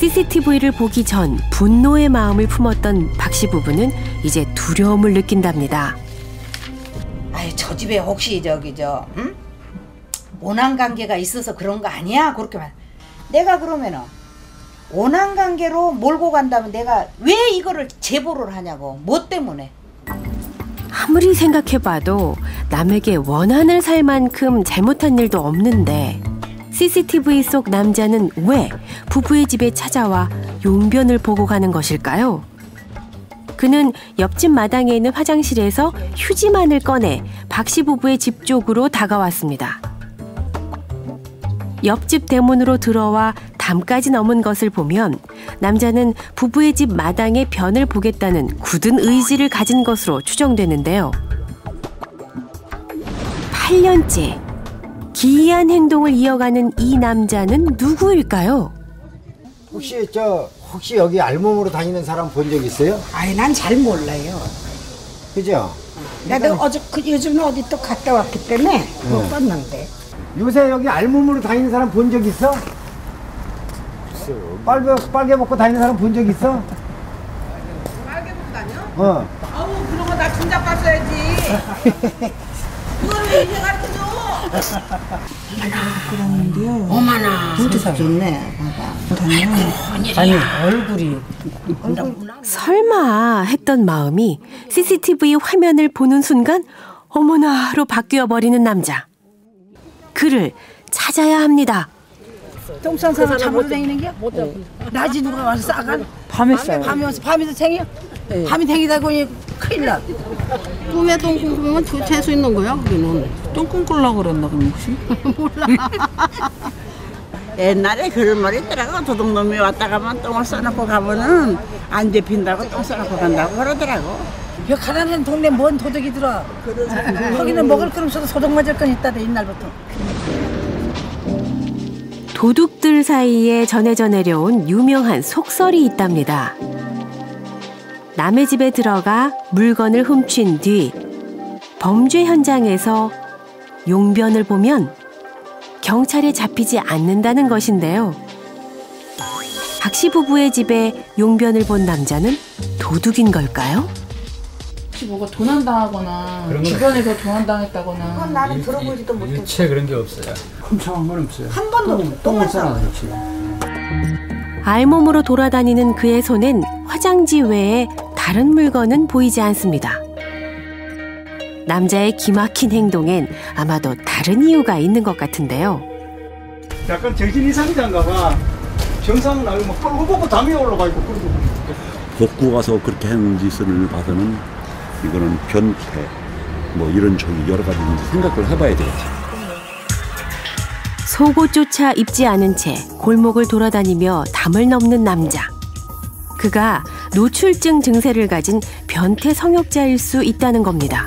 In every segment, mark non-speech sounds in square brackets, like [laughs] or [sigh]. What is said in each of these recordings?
CCTV를 보기 전 분노의 마음을 품었던 박씨 부부는 이제 두려움을 느낀답니다. 아유 저 집에 혹시 저기 저 응? 원한 관계가 있어서 그런 거 아니야? 그렇게 말. 내가 그러면은 원한 관계로 몰고 간다면 내가 왜 이거를 제보를 하냐고. 뭐 때문에? 아무리 생각해봐도 남에게 원한을 살 만큼 잘못한 일도 없는데 CCTV 속 남자는 왜 부부의 집에 찾아와 용변을 보고 가는 것일까요? 그는 옆집 마당에 있는 화장실에서 휴지만을 꺼내 박씨 부부의 집 쪽으로 다가왔습니다. 옆집 대문으로 들어와 담까지 넘은 것을 보면 남자는 부부의 집 마당에 변을 보겠다는 굳은 의지를 가진 것으로 추정되는데요. 8년째 기이한 행동을 이어가는 이 남자는 누구일까요? 혹시 저 혹시 여기 알몸으로 다니는 사람 본 적 있어요? 아이 난잘 몰라요. 그죠? 나도 어제 그 요즘에 어디 또 갔다 왔기 때문에 못 봤는데. 요새 여기 알몸으로 다니는 사람 본 적 있어? 빨개 빨개 벗고 다니는 사람 본 적 있어? 빨개 벗고 다녀? 어. 아우 그런 거 나 진작 봤어야지. 그걸 왜 이제 가르쳐줘? 어머나. 진짜 좋네. 아니 얼굴이 설마 했던 마음이 CCTV 화면을 보는 순간 어머나로 바뀌어 버리는 남자. 그를 찾아야 합니다. 똥싼 사람 잡으러 다니는 게? 낮이 누가 와서 싸가? 밤에 싸요. 밤에 와서 밤에도 생겨? 밤에 생기다 보니 큰일 나. 꿈에 똥 꿈 꾸면 도대체 수 있는 거야 그기는 똥 꿈꾸려고 그랬나 그럼 혹시? [laughs] 옛날에 그런 말이 있더라고 도둑놈이 왔다 가면 똥을 싸놓고 가면은 안 잡힌다고 똥 싸놓고 간다고 그러더라고 여 가난한 동네 뭔 도둑이 들어? 거기는 먹을 거 없어도 소독 맞을 건 있다대 옛날부터. 도둑들 사이에 전해져 내려온 유명한 속설이 있답니다. 남의 집에 들어가 물건을 훔친 뒤 범죄 현장에서 용변을 보면 경찰에 잡히지 않는다는 것인데요. 박씨 부부의 집에 용변을 본 남자는 도둑인 걸까요? 혹시 뭐가 도난당하거나 주변에서 도난당했다거나 그건 나는 들어보지도 못해. 일체 그런 게 없어요. 훔쳐간 건 없어요. 한 번도 똥을 싸놨어요. 알몸으로 돌아다니는 그의 손엔 화장지 외에 다른 물건은 보이지 않습니다. 남자의 기막힌 행동엔 아마도 다른 이유가 있는 것 같은데요. 약간 정신 이상자인가 봐. 정상은 아니고 막 뻘고 벗고 담이 올라가 있고 그러고. 복구 가서 그렇게 하는 짓을 봐서는 이거는 변태 뭐 이런 저기 여러 가지 생각을 해봐야 되겠지. 속옷조차 입지 않은 채 골목을 돌아다니며 담을 넘는 남자. 그가 노출증 증세를 가진 변태 성욕자일 수 있다는 겁니다.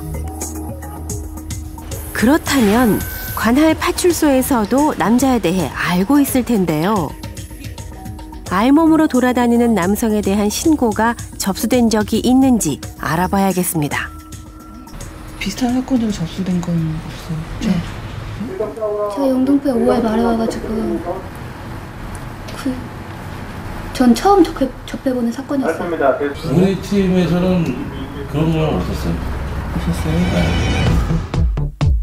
그렇다면 관할 파출소에서도 남자에 대해 알고 있을 텐데요. 알몸으로 돌아다니는 남성에 대한 신고가 접수된 적이 있는지 알아봐야겠습니다. 비슷한 사건으로 접수된 건 없어요. 제가 영등포에 5월 말에 와가지고 그, 전 처음 접해, 접해보는 사건이었어요. 우리 팀에서는 그런 건 없었어요.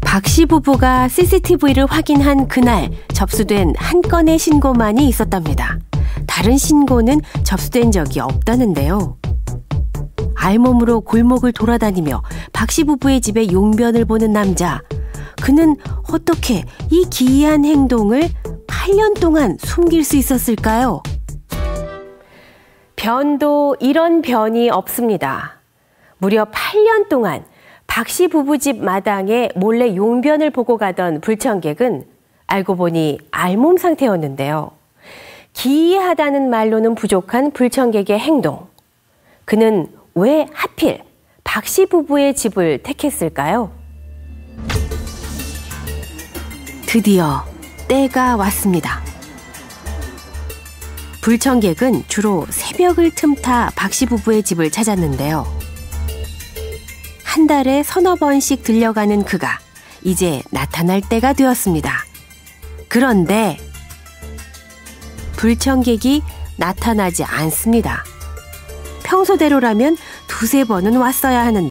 박씨 부부가 CCTV를 확인한 그날 접수된 한 건의 신고만이 있었답니다. 다른 신고는 접수된 적이 없다는데요. 알몸으로 골목을 돌아다니며 박씨 부부의 집에 용변을 보는 남자. 그는 어떻게 이 기이한 행동을 8년 동안 숨길 수 있었을까요? 변도 이런 변이 없습니다. 무려 8년 동안 박 씨 부부 집 마당에 몰래 용변을 보고 가던 불청객은 알고 보니 알몸 상태였는데요. 기이하다는 말로는 부족한 불청객의 행동. 그는 왜 하필 박 씨 부부의 집을 택했을까요? 드디어 때가 왔습니다. 불청객은 주로 새벽을 틈타 박씨 부부의 집을 찾았는데요. 한 달에 서너 번씩 들려가는 그가 이제 나타날 때가 되었습니다. 그런데 불청객이 나타나지 않습니다. 평소대로라면 두세 번은 왔어야 하는데